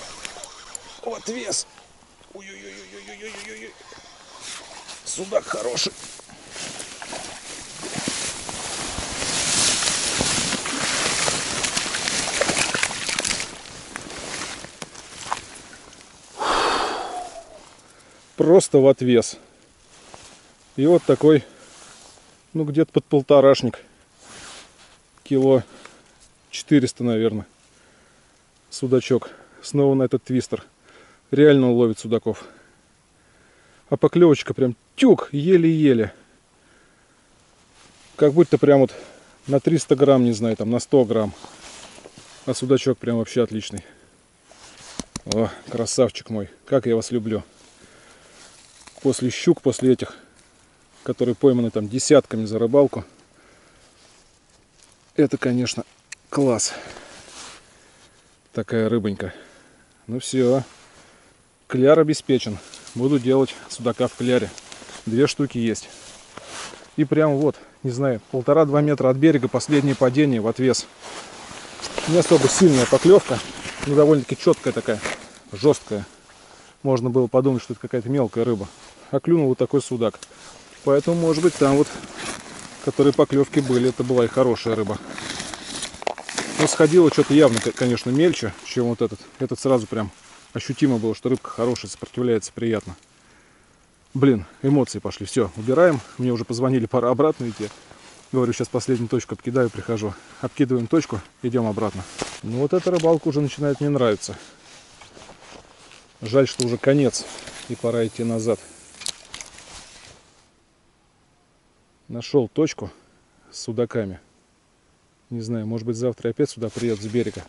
Вот вес. Ой-ой-ой-ой-ой-ой-ой-ой. Судак хороший. Просто в отвес. И вот такой, ну где-то под полторашник. Кило 400, наверное. Судачок. Снова на этот твистер. Реально ловит судаков. А поклевочка прям тюк, еле-еле. Как будто прям вот на 300 грамм, не знаю, там на 100 грамм. А судачок прям вообще отличный. О, красавчик мой. Как я вас люблю. После щук, после этих, которые пойманы там десятками за рыбалку. Это, конечно, класс. Такая рыбонька. Ну все. Кляр обеспечен. Буду делать судака в кляре. Две штуки есть. И прям вот, не знаю, полтора-два метра от берега последнее падение в отвес. Не особо сильная поклевка, но довольно-таки четкая такая, жесткая. Можно было подумать, что это какая-то мелкая рыба. А клюнул вот такой судак. Поэтому, может быть, там вот, которые поклевки были, это была и хорошая рыба. Но сходило что-то явно, конечно, мельче, чем вот этот. Этот сразу прям ощутимо было, что рыбка хорошая, сопротивляется приятно. Блин, эмоции пошли. Все, убираем. Мне уже позвонили, пора обратно идти. Говорю, сейчас последнюю точку обкидаю, прихожу. Обкидываем точку, идем обратно. Ну вот эта рыбалка уже начинает мне нравиться. Жаль, что уже конец, и пора идти назад. Нашел точку с судаками. Не знаю, может быть завтра опять сюда приедут с берега.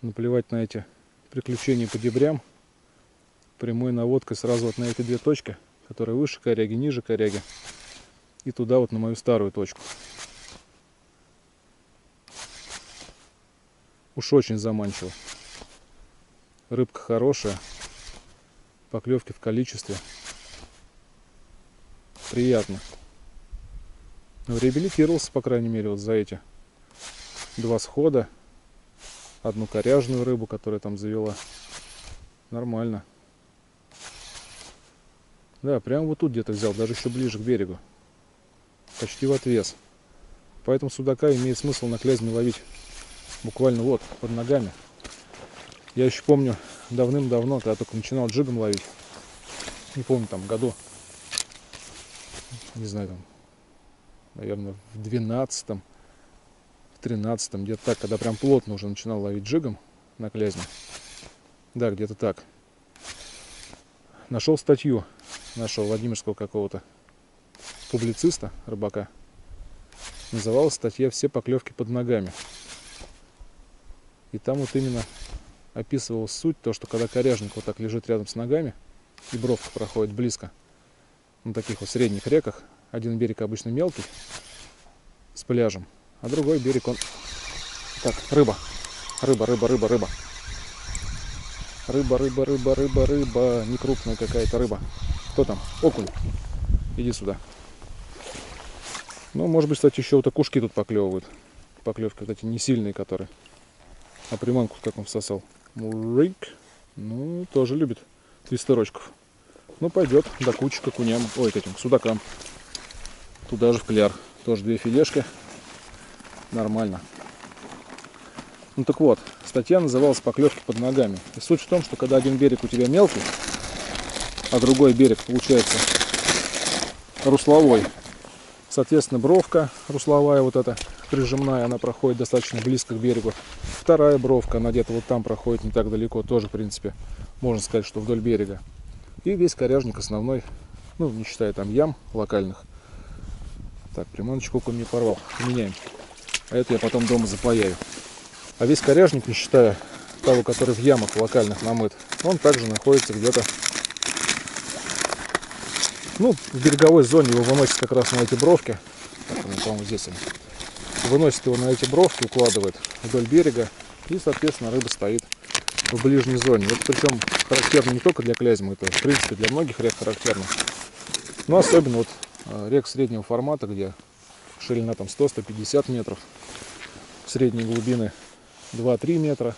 Наплевать на эти приключения по дебрям. Прямой наводкой сразу вот на эти две точки, которые выше коряги, ниже коряги. И туда вот на мою старую точку. Уж очень заманчиво. Рыбка хорошая. Поклевки в количестве. Приятно. Но реабилитировался, по крайней мере, вот за эти два схода одну коряжную рыбу, которая там завела. Нормально. Да, прямо вот тут где-то взял, даже еще ближе к берегу. Почти в отвес. Поэтому судака имеет смысл на клязьме ловить буквально вот, под ногами. Я еще помню давным-давно, когда только начинал джигом ловить. Не помню, там, году. Не знаю, там, наверное, в двенадцатом в 13 где-то так, когда прям плотно уже начинал ловить джигом на клязьме. Да, где-то так. Нашел статью нашего Владимирского какого-то публициста, рыбака. Называлась статья «Все поклевки под ногами». И там вот именно описывалась суть, то, что когда коряжник вот так лежит рядом с ногами, и бровка проходит близко, на таких вот средних реках, один берег обычно мелкий, с пляжем, а другой берег он... Так, рыба. Рыба, рыба, рыба, рыба. Рыба, рыба, рыба, рыба, рыба. Не крупная какая-то рыба. Кто там? Окунь. Иди сюда. Ну, может быть, кстати, еще вот окушки тут поклевывают. Поклевки, кстати, не сильные, которые. А приманку как он всосал. Мурик. Ну, тоже любит твистерочков. Ну, пойдет до кучи к окуням. Ой, к этим, к судакам. Туда же в кляр. Тоже две филешки нормально. Ну так вот, статья называлась «Поклевки под ногами». И суть в том, что когда один берег у тебя мелкий, а другой берег получается русловой, Соответственно, бровка русловая вот эта прижимная, она проходит достаточно близко к берегу. Вторая бровка, она где-то вот там проходит не так далеко, тоже, в принципе, можно сказать, что вдоль берега. И весь коряжник основной, ну, не считая там ям локальных. Так, приманочку он мне порвал. Меняем. А это я потом дома запаяю. А весь коряжник, не считая того, который в ямах локальных намыт, он также находится где-то ну, в береговой зоне его выносит как раз на эти бровки. Ну, по-моему, здесь они. Выносит его на эти бровки, укладывает вдоль берега. И, соответственно, рыба стоит в ближней зоне. Это причем характерно не только для Клязьмы, это, в принципе, для многих рек характерно. Но особенно вот э, рек среднего формата, где ширина там 100-150 метров, средней глубины 2-3 метра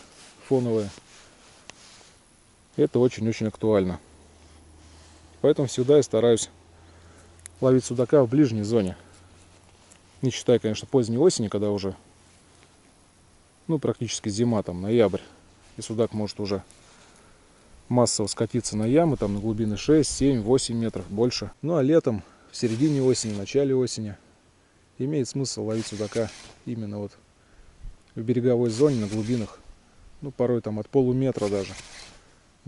фоновые. Это очень-очень актуально. Поэтому всегда я стараюсь ловить судака в ближней зоне. Не считая, конечно, поздней осени, когда уже ну, практически зима, там, ноябрь. И судак может уже массово скатиться на ямы, там, на глубины 6, 7, 8 метров, больше. Ну, а летом, в середине осени, в начале осени, имеет смысл ловить судака именно вот в береговой зоне, на глубинах, ну, порой там от полуметра даже.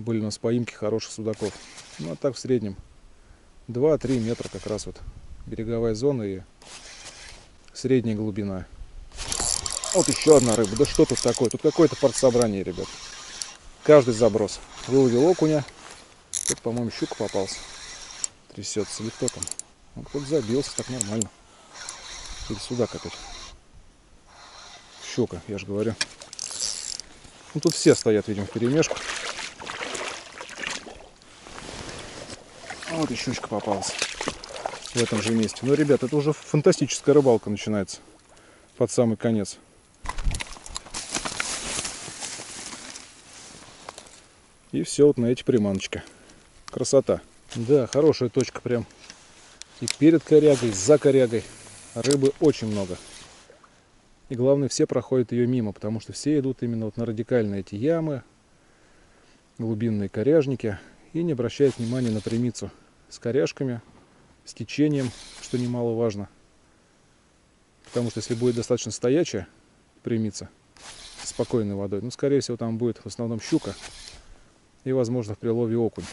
Были у нас поимки хороших судаков. Ну а так в среднем 2-3 метра как раз вот береговая зона и средняя глубина. Вот еще одна рыба. Да что тут такое? Тут какое-то партсобрание, ребят. Каждый заброс. Выловил окуня. Тут, по-моему, щука попался. Трясется. Или кто там? Ну, кто-то забился, так нормально. Или судак опять. Щука, я же говорю. Ну, тут все стоят, видимо, в перемешку. Вот еще щучка попалась в этом же месте. Ну, ребят, это уже фантастическая рыбалка начинается под самый конец. И все вот на эти приманочки. Красота. Да, хорошая точка прям. И перед корягой, и за корягой. Рыбы очень много. И главное, все проходят ее мимо, потому что все идут именно вот на радикальные эти ямы, глубинные коряжники, и не обращают внимания на примицу с коряшками, с течением, что немаловажно. Потому что если будет достаточно стоячая примиться спокойной водой, ну, скорее всего, там будет в основном щука и, возможно, в прилове окунь.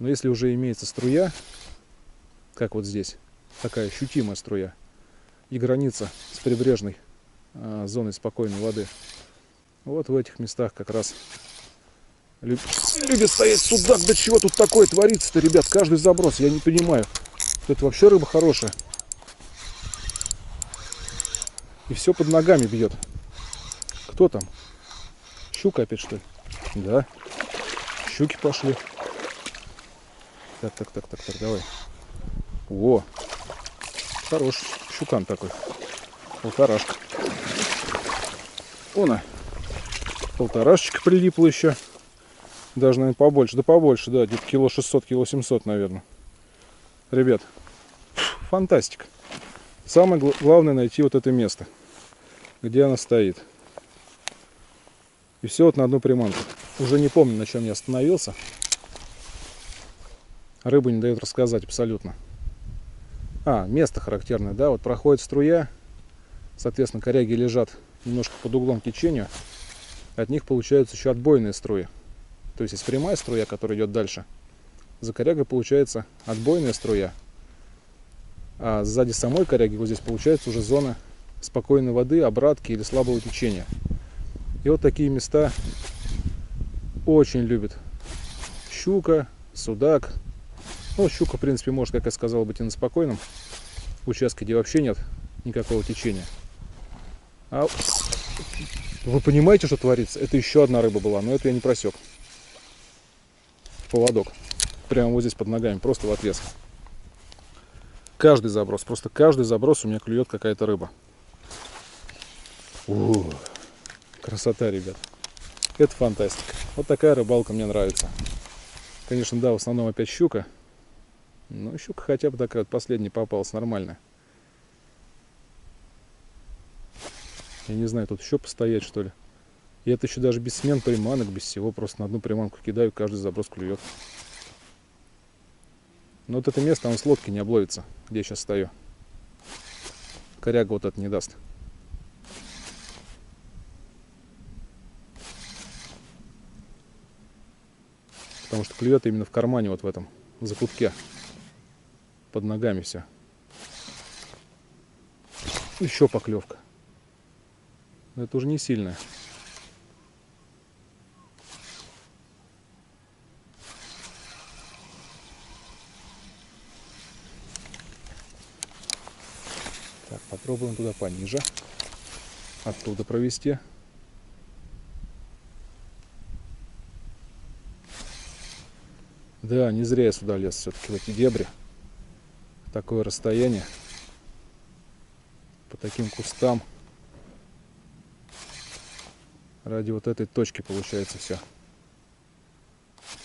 Но если уже имеется струя, как вот здесь, такая ощутимая струя, и граница с прибрежной а, зоной спокойной воды, вот в этих местах как раз Люб... Любит стоять судак. Да чего тут такое творится-то, ребят? Каждый заброс, я не понимаю. Это вообще рыба хорошая. И все под ногами бьет. Кто там? Щука опять что ли? Да. Щуки пошли. Так, так, так, так, так, давай. О, хорош щукан такой. Полторашка. Она. Полторашечка прилипла еще. Даже, наверное, побольше. Да побольше, да. Где-то кило 600, кило 700, наверное. Ребят, фантастика. Самое главное найти вот это место, где она стоит. И все вот на одну приманку. Уже не помню, на чем я остановился. Рыба не дает рассказать абсолютно. А, место характерное, да, вот проходит струя, соответственно, коряги лежат немножко под углом к течению, от них получаются еще отбойные струи. То есть есть прямая струя, которая идет дальше. За корягой получается отбойная струя. А сзади самой коряги вот здесь получается уже зона спокойной воды, обратки или слабого течения. И вот такие места очень любит щука, судак. Ну, щука, в принципе, может, как я сказал, быть и на спокойном участке, где вообще нет никакого течения. А вы понимаете, что творится? Это еще одна рыба была, но эту я не просек поводок. Прямо вот здесь под ногами, просто в отвес. Каждый заброс, просто каждый заброс у меня клюет какая-то рыба. У, красота, ребят. Это фантастика. Вот такая рыбалка мне нравится. Конечно, да, в основном опять щука. Но щука хотя бы такая вот последняя попалась, нормальная. Я не знаю, тут еще постоять, что ли. И это еще даже без смен приманок, без всего. Просто на одну приманку кидаю, каждый заброс клюет. Но вот это место, он с лодки не обловится, где я сейчас стою. Коряга вот это не даст. Потому что клюет именно в кармане, вот в этом закутке. Под ногами все. Еще поклевка. Но это уже не сильная. Так, попробуем туда пониже. Оттуда провести. Да, не зря я сюда лез все-таки в эти дебри. Такое расстояние. По таким кустам. Ради вот этой точки получается все.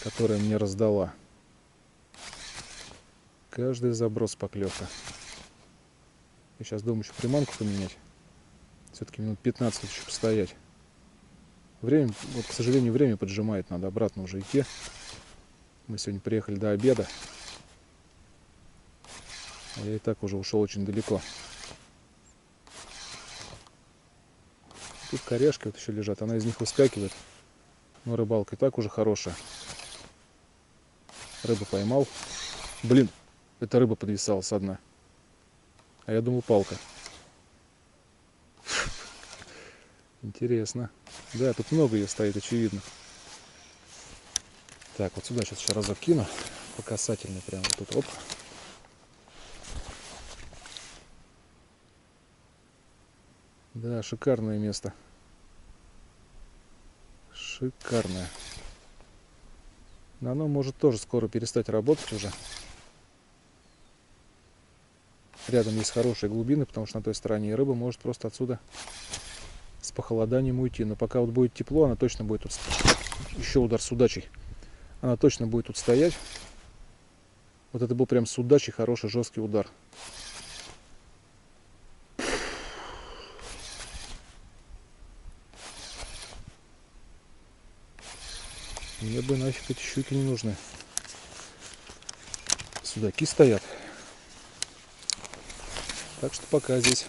Которая мне раздала. Каждый заброс поклевка. Я сейчас думаю еще приманку поменять. Все-таки минут 15 еще постоять. Время, вот, к сожалению, время поджимает, надо обратно уже идти. Мы сегодня приехали до обеда. А я и так уже ушел очень далеко. Тут корешки вот еще лежат, она из них выскакивает. Но рыбалка и так уже хорошая. Рыбу поймал. Блин, эта рыба подвисала со дна. А я думал палка. Интересно. Да, тут много ее стоит, очевидно. Так, вот сюда сейчас еще разок кину. По касательной прямо вот тут. Оп. Да, шикарное место. Шикарное. Но оно может тоже скоро перестать работать уже. Рядом есть хорошие глубины, потому что на той стороне рыба может просто отсюда с похолоданием уйти. Но пока вот будет тепло, она точно будет тут... Еще удар с удачей. Она точно будет тут стоять. Вот это был прям с удачей хороший жесткий удар. Мне бы нафиг эти щуки не нужны. Судаки стоят. Так что пока здесь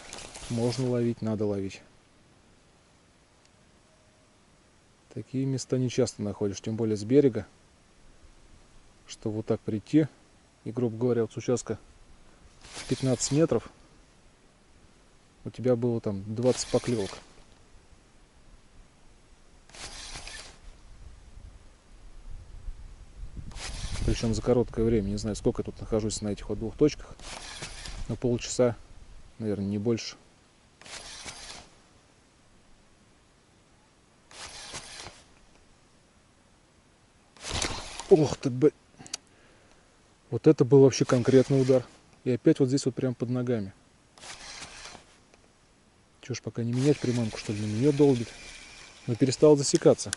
можно ловить, надо ловить. Такие места не часто находишь, тем более с берега. Что вот так прийти и, грубо говоря, вот с участка 15 метров у тебя было там 20 поклевок. Причем за короткое время. Не знаю, сколько я тут нахожусь на этих вот двух точках. На полчаса, наверное, не больше. Ох ты, б... Вот это был вообще конкретный удар. И опять вот здесь вот прям под ногами. Чего ж пока не менять приманку, что ли, на нее долбит. Но перестал засекаться.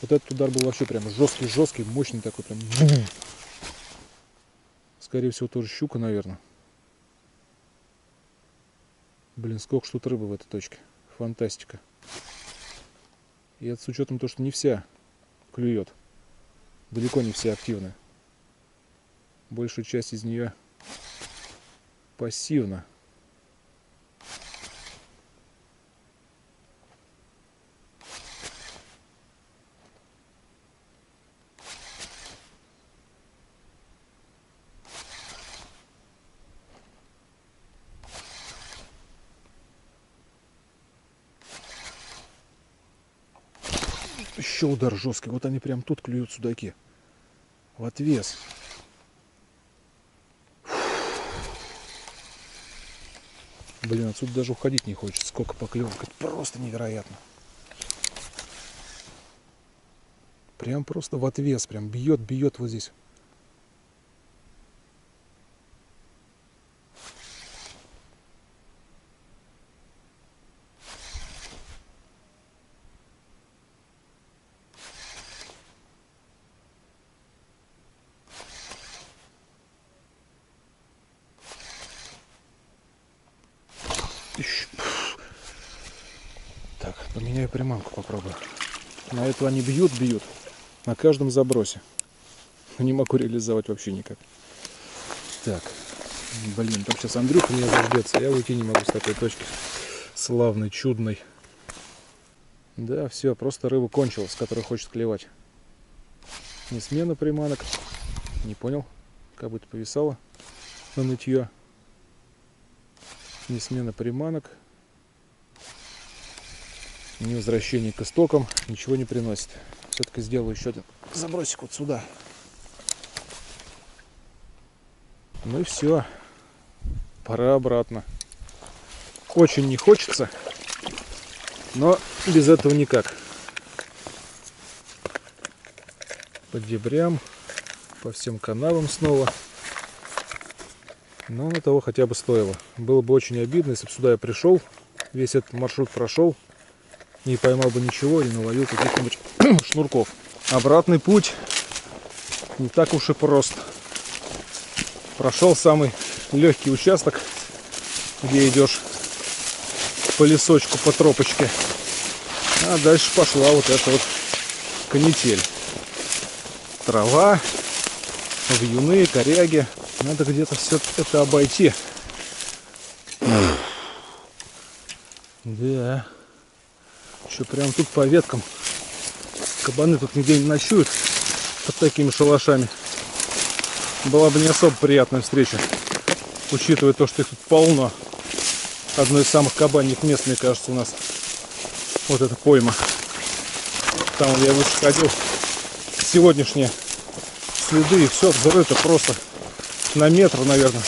Вот этот удар был вообще прям жесткий-жесткий, мощный такой прям. Скорее всего, тоже щука, наверное. Блин, сколько ж тут рыбы в этой точке. Фантастика. И это с учетом того, что не вся клюет. Далеко не все активны. Большая часть из нее пассивна. Еще удар жесткий. Вот они прям тут клюют судаки. В отвес. Блин, отсюда даже уходить не хочется. Сколько поклевок. Это просто невероятно. Прям просто в отвес. Прям бьет, бьет вот здесь. Ищ. Так, поменяю приманку, попробую. На эту они бьют, бьют. На каждом забросе. Не могу реализовать вообще никак. Так, блин, там сейчас Андрюха меня заждется. Я уйти не могу с такой точки. Славной, чудной. Да, все, просто рыба кончилась, которая хочет клевать. Не смена приманок. Не понял. Как будто повисала на нытье. Не смена приманок. Не возвращение к истокам. Ничего не приносит. Все-таки сделаю еще один забросик вот сюда. Ну и все. Пора обратно. Очень не хочется, но без этого никак. По дебрям, по всем канавам снова. Но на того хотя бы стоило. Было бы очень обидно, если бы сюда я пришел, весь этот маршрут прошел, не поймал бы ничего или наловил каких-нибудь шнурков. Обратный путь не так уж и прост. Прошел самый легкий участок, где идешь по лесочку, по тропочке. А дальше пошла вот эта вот канитель. Трава, вьюны, коряги. Надо где-то все это обойти. Да. Что, прям тут по веткам. Кабаны тут нигде не ночуют под такими шалашами. Была бы не особо приятная встреча, учитывая то, что их тут полно. Одно из самых кабаньих мест, мне кажется, у нас. Вот эта пойма. Там я выше ходил. Сегодняшние следы и все зарыто просто на метр, наверное.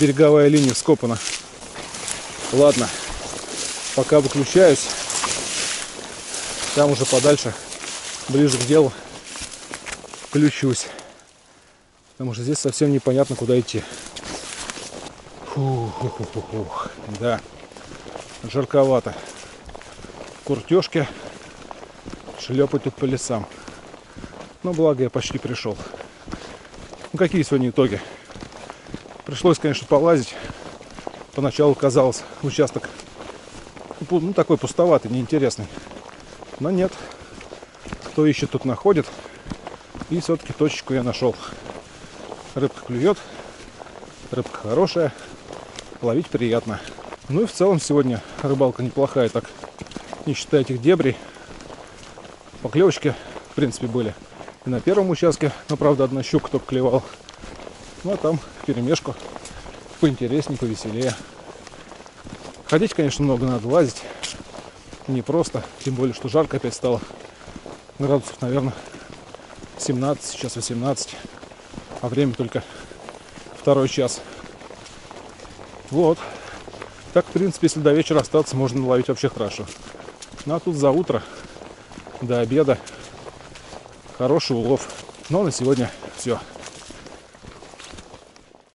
Береговая линия скопана. Ладно, пока выключаюсь. Там уже подальше, ближе к делу, включусь. Потому что здесь совсем непонятно, куда идти. Фух. Да, жарковато. В куртежке шлепать тут по лесам. Но благо я почти пришел. Ну какие сегодня итоги? Пришлось, конечно, полазить. Поначалу казалось участок ну, такой пустоватый, неинтересный. Но нет. Кто ищет, тут находит. И все-таки точечку я нашел. Рыбка клюет. Рыбка хорошая. Ловить приятно. Ну и в целом сегодня рыбалка неплохая, так не считая этих дебрей. Поклевочки, в принципе, были и на первом участке, но правда одна щука только клевал. Ну а там перемешку поинтереснее, повеселее. Ходить, конечно, много надо лазить не просто, тем более, что жарко опять стало. Градусов, наверное, 17, сейчас 18, а время только второй час. Вот. Так, в принципе, если до вечера остаться, можно ловить вообще хорошо. Ну, а тут за утро, до обеда, хороший улов. Но на сегодня все.